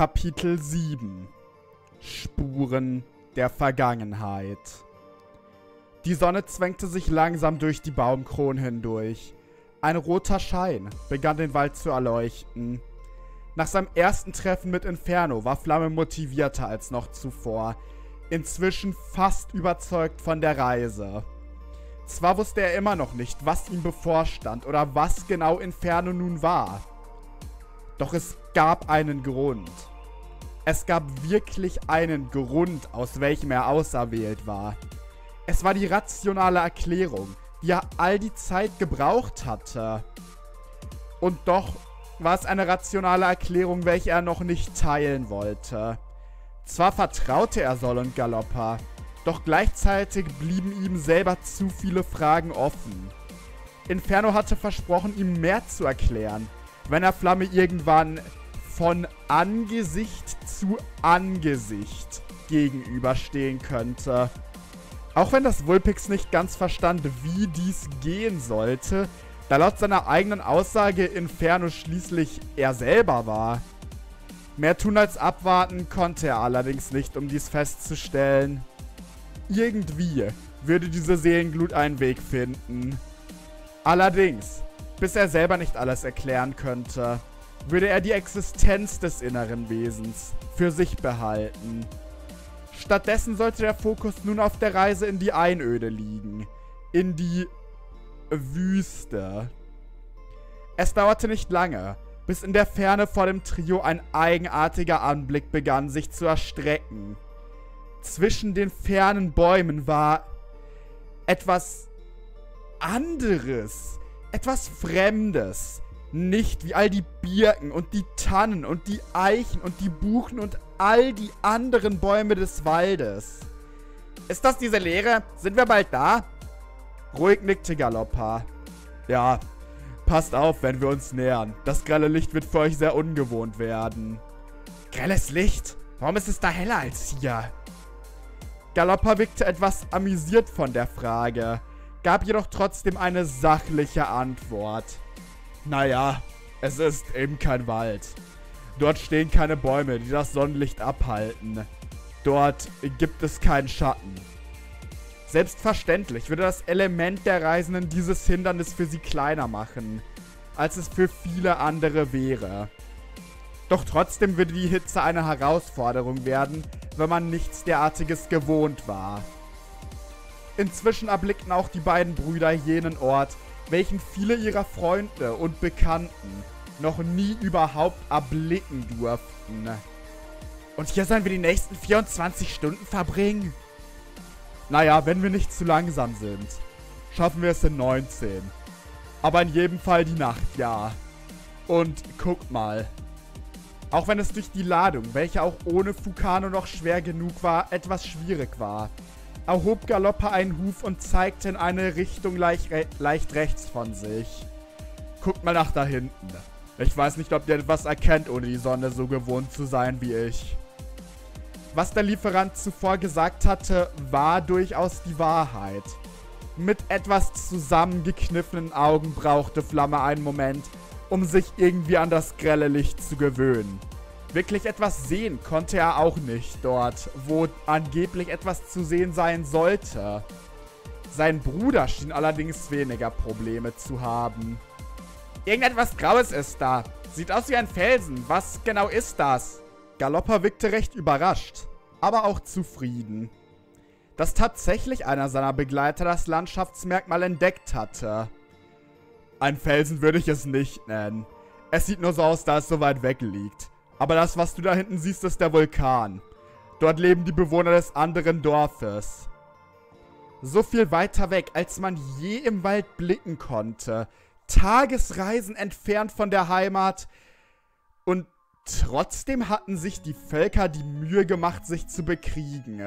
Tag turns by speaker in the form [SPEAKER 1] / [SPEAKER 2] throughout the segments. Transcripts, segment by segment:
[SPEAKER 1] Kapitel 7 Spuren der Vergangenheit Die Sonne zwängte sich langsam durch die Baumkronen hindurch. Ein roter Schein begann den Wald zu erleuchten. Nach seinem ersten Treffen mit Inferno war Flamme motivierter als noch zuvor, inzwischen fast überzeugt von der Reise. Zwar wusste er immer noch nicht, was ihm bevorstand oder was genau Inferno nun war. Doch es gab einen Grund. Es gab wirklich einen Grund, aus welchem er auserwählt war. Es war die rationale Erklärung, die er all die Zeit gebraucht hatte. Und doch war es eine rationale Erklärung, welche er noch nicht teilen wollte. Zwar vertraute er Sol und Galoppa, doch gleichzeitig blieben ihm selber zu viele Fragen offen. Inferno hatte versprochen, ihm mehr zu erklären, wenn er Flamme irgendwann von Angesicht zu Angesicht gegenüberstehen könnte. Auch wenn das Vulpix nicht ganz verstand, wie dies gehen sollte, da laut seiner eigenen Aussage Inferno schließlich er selber war. Mehr tun als abwarten konnte er allerdings nicht, um dies festzustellen. Irgendwie würde diese Seelenglut einen Weg finden. Allerdings bis er selber nicht alles erklären könnte, würde er die Existenz des inneren Wesens für sich behalten. Stattdessen sollte der Fokus nun auf der Reise in die Einöde liegen. In die Wüste. Es dauerte nicht lange, bis in der Ferne vor dem Trio ein eigenartiger Anblick begann sich zu erstrecken. Zwischen den fernen Bäumen war etwas anderes etwas Fremdes. Nicht wie all die Birken und die Tannen und die Eichen und die Buchen und all die anderen Bäume des Waldes. Ist das diese Leere? Sind wir bald da? Ruhig nickte Galoppa. Ja, passt auf, wenn wir uns nähern. Das grelle Licht wird für euch sehr ungewohnt werden. Grelles Licht? Warum ist es da heller als hier? Galoppa wirkte etwas amüsiert von der Frage gab jedoch trotzdem eine sachliche Antwort. Naja, es ist eben kein Wald. Dort stehen keine Bäume, die das Sonnenlicht abhalten. Dort gibt es keinen Schatten. Selbstverständlich würde das Element der Reisenden dieses Hindernis für sie kleiner machen, als es für viele andere wäre. Doch trotzdem würde die Hitze eine Herausforderung werden, wenn man nichts derartiges gewohnt war. Inzwischen erblickten auch die beiden Brüder jenen Ort, welchen viele ihrer Freunde und Bekannten noch nie überhaupt erblicken durften. Und hier sollen wir die nächsten 24 Stunden verbringen? Naja, wenn wir nicht zu langsam sind, schaffen wir es in 19. Aber in jedem Fall die Nacht, ja. Und guck mal. Auch wenn es durch die Ladung, welche auch ohne Fukano noch schwer genug war, etwas schwierig war, erhob Galoppa einen Huf und zeigte in eine Richtung leicht, re leicht rechts von sich. Guckt mal nach da hinten. Ich weiß nicht, ob ihr etwas erkennt, ohne die Sonne so gewohnt zu sein wie ich. Was der Lieferant zuvor gesagt hatte, war durchaus die Wahrheit. Mit etwas zusammengekniffenen Augen brauchte Flamme einen Moment, um sich irgendwie an das grelle Licht zu gewöhnen. Wirklich etwas sehen konnte er auch nicht dort, wo angeblich etwas zu sehen sein sollte. Sein Bruder schien allerdings weniger Probleme zu haben. Irgendetwas Graues ist da. Sieht aus wie ein Felsen. Was genau ist das? Galoppa wirkte recht überrascht, aber auch zufrieden. Dass tatsächlich einer seiner Begleiter das Landschaftsmerkmal entdeckt hatte. Ein Felsen würde ich es nicht nennen. Es sieht nur so aus, da es so weit weg liegt. Aber das, was du da hinten siehst, ist der Vulkan. Dort leben die Bewohner des anderen Dorfes. So viel weiter weg, als man je im Wald blicken konnte. Tagesreisen entfernt von der Heimat. Und trotzdem hatten sich die Völker die Mühe gemacht, sich zu bekriegen.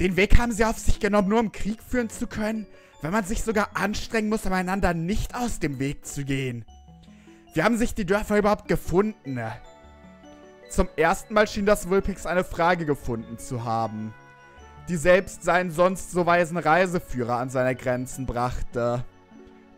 [SPEAKER 1] Den Weg haben sie auf sich genommen, nur um Krieg führen zu können, wenn man sich sogar anstrengen muss, um einander nicht aus dem Weg zu gehen. Wie haben sich die Dörfer überhaupt gefunden? Zum ersten Mal schien das Vulpix eine Frage gefunden zu haben, die selbst seinen sonst so weisen Reiseführer an seine Grenzen brachte.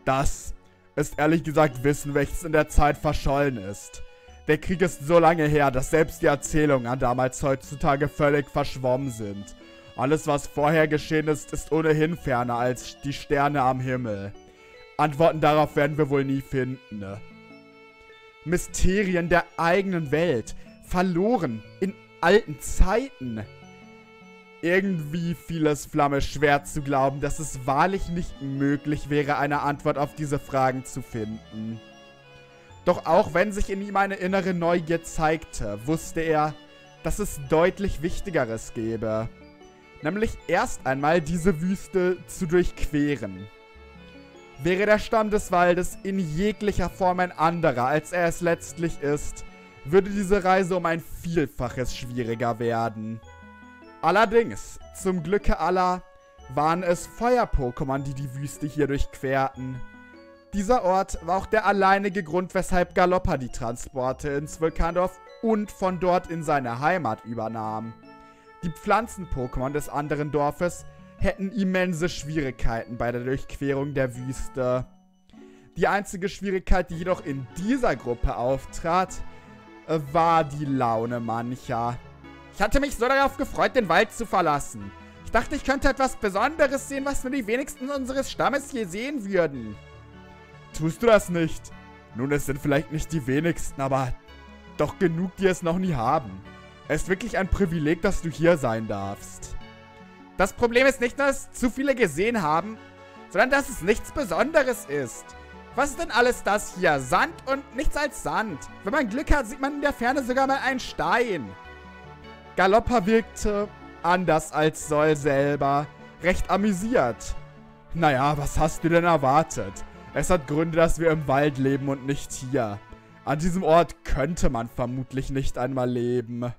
[SPEAKER 1] Das ist ehrlich gesagt Wissen, welches in der Zeit verschollen ist. Der Krieg ist so lange her, dass selbst die Erzählungen an damals heutzutage völlig verschwommen sind. Alles, was vorher geschehen ist, ist ohnehin ferner als die Sterne am Himmel. Antworten darauf werden wir wohl nie finden. Mysterien der eigenen Welt, verloren in alten Zeiten. Irgendwie fiel es Flamme schwer zu glauben, dass es wahrlich nicht möglich wäre, eine Antwort auf diese Fragen zu finden. Doch auch wenn sich in ihm eine innere Neugier zeigte, wusste er, dass es deutlich Wichtigeres gäbe. Nämlich erst einmal diese Wüste zu durchqueren. Wäre der Stamm des Waldes in jeglicher Form ein anderer, als er es letztlich ist, würde diese Reise um ein Vielfaches schwieriger werden. Allerdings, zum Glücke aller, waren es Feuer-Pokémon, die die Wüste hier durchquerten. Dieser Ort war auch der alleinige Grund, weshalb Galoppa die Transporte ins Vulkandorf und von dort in seine Heimat übernahm. Die Pflanzen-Pokémon des anderen Dorfes hätten immense Schwierigkeiten bei der Durchquerung der Wüste. Die einzige Schwierigkeit, die jedoch in dieser Gruppe auftrat, war die Laune mancher. Ich hatte mich so darauf gefreut, den Wald zu verlassen. Ich dachte, ich könnte etwas Besonderes sehen, was nur die wenigsten unseres Stammes hier sehen würden. Tust du das nicht? Nun, es sind vielleicht nicht die wenigsten, aber doch genug, die es noch nie haben. Es ist wirklich ein Privileg, dass du hier sein darfst. Das Problem ist nicht, dass zu viele gesehen haben, sondern dass es nichts Besonderes ist. Was ist denn alles das hier? Sand und nichts als Sand. Wenn man Glück hat, sieht man in der Ferne sogar mal einen Stein. Galoppa wirkte anders als Sol selber, recht amüsiert. Naja, was hast du denn erwartet? Es hat Gründe, dass wir im Wald leben und nicht hier. An diesem Ort könnte man vermutlich nicht einmal leben.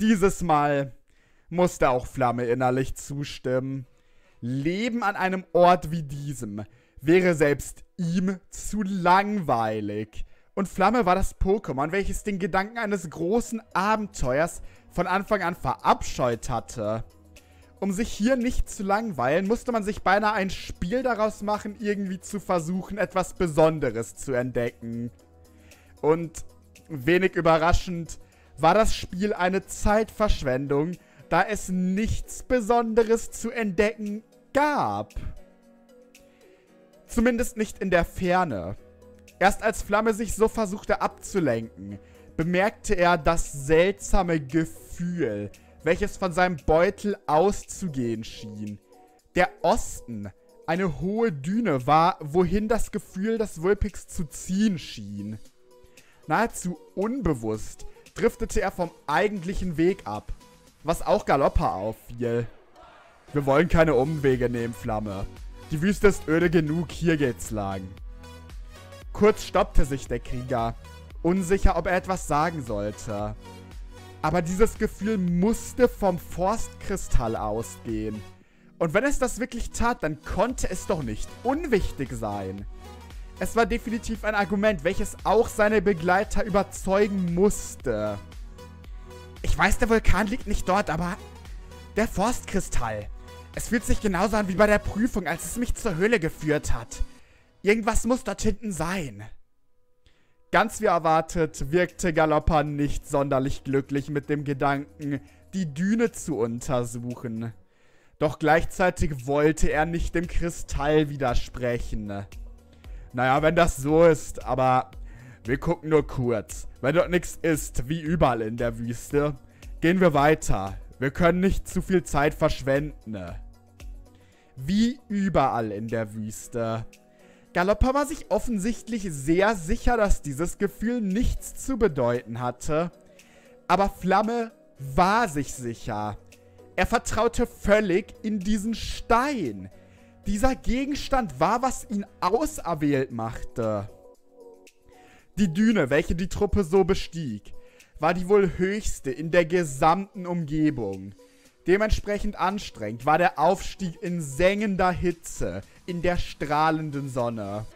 [SPEAKER 1] Dieses Mal musste auch Flamme innerlich zustimmen. Leben an einem Ort wie diesem wäre selbst ihm zu langweilig. Und Flamme war das Pokémon, welches den Gedanken eines großen Abenteuers von Anfang an verabscheut hatte. Um sich hier nicht zu langweilen, musste man sich beinahe ein Spiel daraus machen, irgendwie zu versuchen, etwas Besonderes zu entdecken. Und wenig überraschend war das Spiel eine Zeitverschwendung, da es nichts Besonderes zu entdecken gab. Zumindest nicht in der Ferne. Erst als Flamme sich so versuchte abzulenken, bemerkte er das seltsame Gefühl, welches von seinem Beutel auszugehen schien. Der Osten, eine hohe Düne, war, wohin das Gefühl des Wulpix zu ziehen schien. Nahezu unbewusst driftete er vom eigentlichen Weg ab, was auch Galoppa auffiel. Wir wollen keine Umwege nehmen, Flamme. Die Wüste ist öde genug, hier geht's lang. Kurz stoppte sich der Krieger, unsicher, ob er etwas sagen sollte. Aber dieses Gefühl musste vom Forstkristall ausgehen. Und wenn es das wirklich tat, dann konnte es doch nicht unwichtig sein. Es war definitiv ein Argument, welches auch seine Begleiter überzeugen musste. Ich weiß, der Vulkan liegt nicht dort, aber der Forstkristall. Es fühlt sich genauso an wie bei der Prüfung, als es mich zur Höhle geführt hat. Irgendwas muss dort hinten sein. Ganz wie erwartet wirkte Galoppa nicht sonderlich glücklich mit dem Gedanken, die Düne zu untersuchen. Doch gleichzeitig wollte er nicht dem Kristall widersprechen. Naja, wenn das so ist, aber wir gucken nur kurz. Wenn dort nichts ist, wie überall in der Wüste, gehen wir weiter. Wir können nicht zu viel Zeit verschwenden. Wie überall in der Wüste. Galoppa war sich offensichtlich sehr sicher, dass dieses Gefühl nichts zu bedeuten hatte. Aber Flamme war sich sicher. Er vertraute völlig in diesen Stein. Dieser Gegenstand war, was ihn auserwählt machte. Die Düne, welche die Truppe so bestieg, war die wohl höchste in der gesamten Umgebung. Dementsprechend anstrengend war der Aufstieg in sengender Hitze, in der strahlenden Sonne.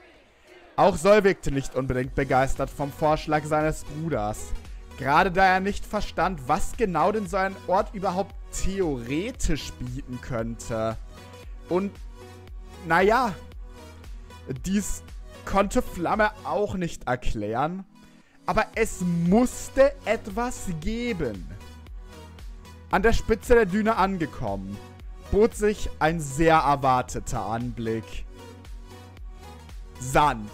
[SPEAKER 1] Auch Sol wirkte nicht unbedingt begeistert vom Vorschlag seines Bruders. Gerade da er nicht verstand, was genau denn so ein Ort überhaupt theoretisch bieten könnte. Und, naja, dies konnte Flamme auch nicht erklären. Aber es musste etwas geben. An der Spitze der Düne angekommen, bot sich ein sehr erwarteter Anblick. Sand.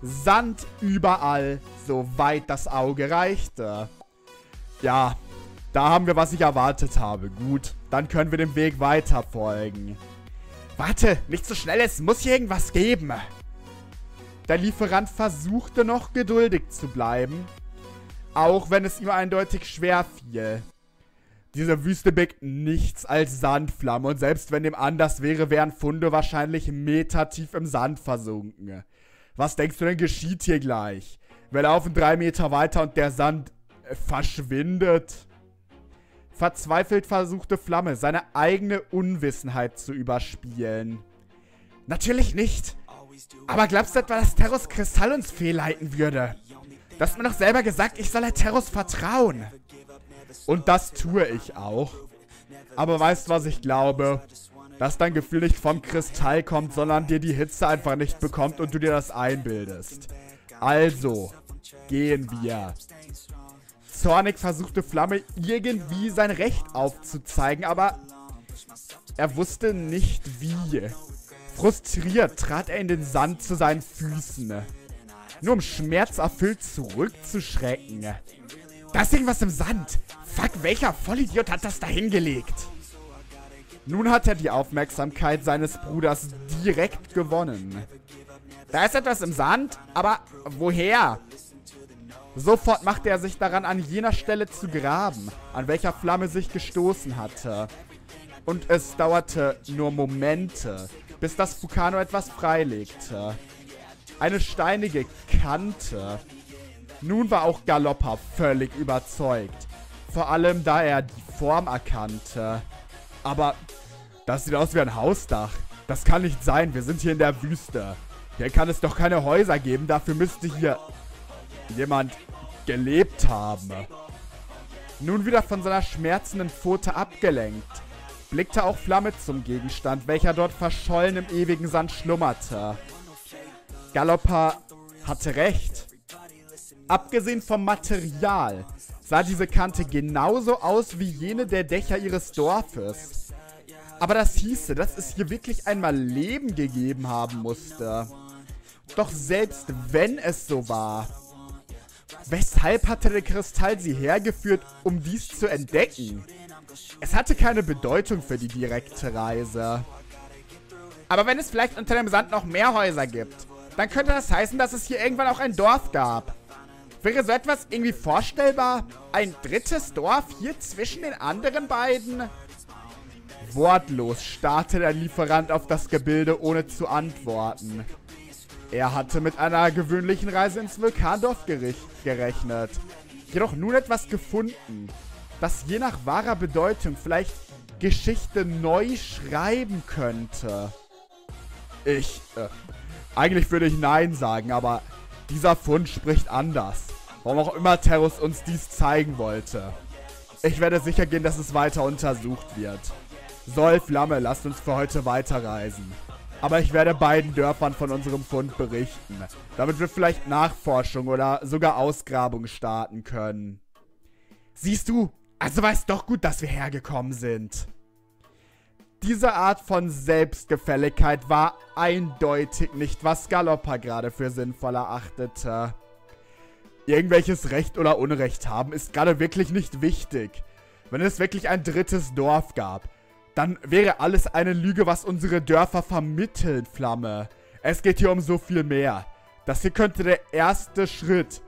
[SPEAKER 1] Sand überall, soweit das Auge reichte. Ja, da haben wir, was ich erwartet habe. Gut, dann können wir dem Weg weiter folgen. Warte, nicht so schnell, es muss hier irgendwas geben. Der Lieferant versuchte noch geduldig zu bleiben, auch wenn es ihm eindeutig schwer fiel. Diese Wüste birgt nichts als Sandflamme und selbst wenn dem anders wäre, wären Funde wahrscheinlich metertief im Sand versunken. Was denkst du denn geschieht hier gleich? Wir laufen drei Meter weiter und der Sand äh, verschwindet. Verzweifelt versuchte Flamme, seine eigene Unwissenheit zu überspielen. Natürlich nicht. Aber glaubst du etwa, dass Terros Kristall uns fehlleiten würde? Du hast mir doch selber gesagt, ich soll Terros vertrauen. Und das tue ich auch. Aber weißt du, was ich glaube? Dass dein Gefühl nicht vom Kristall kommt, sondern dir die Hitze einfach nicht bekommt und du dir das einbildest. Also, gehen wir. Zornig versuchte Flamme irgendwie sein Recht aufzuzeigen, aber er wusste nicht wie. Frustriert trat er in den Sand zu seinen Füßen. Nur um schmerzerfüllt zurückzuschrecken. Da ist irgendwas im Sand. Fuck, welcher Vollidiot hat das da hingelegt? Nun hat er die Aufmerksamkeit seines Bruders direkt gewonnen. Da ist etwas im Sand, aber woher? Sofort machte er sich daran, an jener Stelle zu graben, an welcher Flamme sich gestoßen hatte. Und es dauerte nur Momente, bis das Fukano etwas freilegte. Eine steinige Kante. Nun war auch Galoppa völlig überzeugt. Vor allem, da er die Form erkannte. Aber das sieht aus wie ein Hausdach. Das kann nicht sein, wir sind hier in der Wüste. Hier kann es doch keine Häuser geben, dafür müsste hier jemand gelebt haben. Nun wieder von seiner schmerzenden Pfote abgelenkt, blickte auch Flamme zum Gegenstand, welcher dort verschollen im ewigen Sand schlummerte. Galoppa hatte recht. Abgesehen vom Material sah diese Kante genauso aus wie jene der Dächer ihres Dorfes. Aber das hieße, dass es hier wirklich einmal Leben gegeben haben musste. Doch selbst wenn es so war, weshalb hatte der Kristall sie hergeführt, um dies zu entdecken? Es hatte keine Bedeutung für die direkte Reise. Aber wenn es vielleicht unter dem Sand noch mehr Häuser gibt, dann könnte das heißen, dass es hier irgendwann auch ein Dorf gab. Wäre so etwas irgendwie vorstellbar? Ein drittes Dorf hier zwischen den anderen beiden? Wortlos starrte der Lieferant auf das Gebilde, ohne zu antworten. Er hatte mit einer gewöhnlichen Reise ins Vulkandorf gerechnet. Jedoch nun etwas gefunden, das je nach wahrer Bedeutung vielleicht Geschichte neu schreiben könnte. Ich, äh, eigentlich würde ich Nein sagen, aber dieser Fund spricht anders. Warum auch immer Terrus uns dies zeigen wollte. Ich werde sicher gehen, dass es weiter untersucht wird. Soll Flamme, lasst uns für heute weiterreisen. Aber ich werde beiden Dörfern von unserem Fund berichten. Damit wir vielleicht Nachforschung oder sogar Ausgrabung starten können. Siehst du, also war es doch gut, dass wir hergekommen sind. Diese Art von Selbstgefälligkeit war eindeutig nicht, was Galoppa gerade für sinnvoll erachtete. Irgendwelches Recht oder Unrecht haben ist gerade wirklich nicht wichtig. Wenn es wirklich ein drittes Dorf gab, dann wäre alles eine Lüge, was unsere Dörfer vermitteln, Flamme. Es geht hier um so viel mehr. Das hier könnte der erste Schritt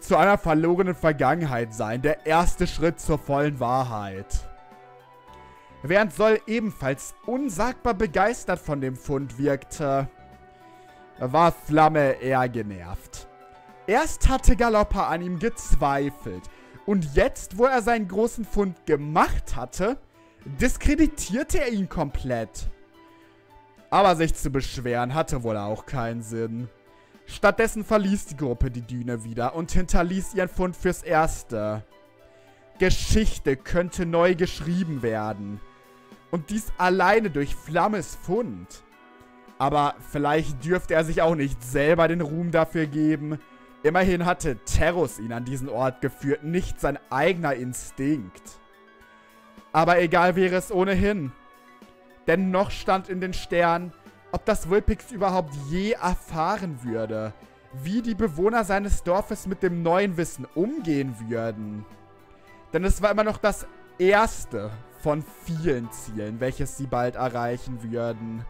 [SPEAKER 1] zu einer verlorenen Vergangenheit sein. Der erste Schritt zur vollen Wahrheit. Während Sol ebenfalls unsagbar begeistert von dem Fund wirkte, war Flamme eher genervt. Erst hatte Galoppa an ihm gezweifelt und jetzt, wo er seinen großen Fund gemacht hatte, diskreditierte er ihn komplett. Aber sich zu beschweren hatte wohl auch keinen Sinn. Stattdessen verließ die Gruppe die Düne wieder und hinterließ ihren Fund fürs Erste. Geschichte könnte neu geschrieben werden. Und dies alleine durch Flammes Fund. Aber vielleicht dürfte er sich auch nicht selber den Ruhm dafür geben. Immerhin hatte Terrus ihn an diesen Ort geführt, nicht sein eigener Instinkt. Aber egal wäre es ohnehin. Denn noch stand in den Sternen, ob das Vulpix überhaupt je erfahren würde, wie die Bewohner seines Dorfes mit dem neuen Wissen umgehen würden. Denn es war immer noch das erste von vielen Zielen, welches sie bald erreichen würden.